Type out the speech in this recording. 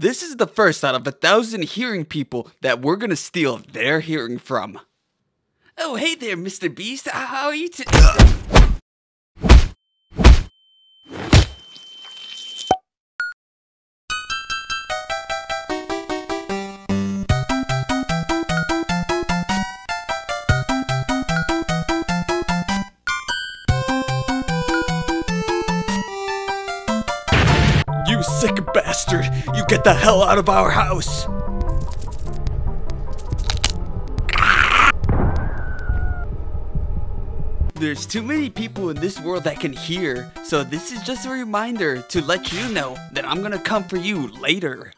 This is the first out of a thousand hearing people that we're gonna steal their hearing from. Oh, hey there, Mr. Beast. How are you today? You sick bastard! You get the hell out of our house! There's too many people in this world that can hear, so this is just a reminder to let you know that I'm gonna come for you later.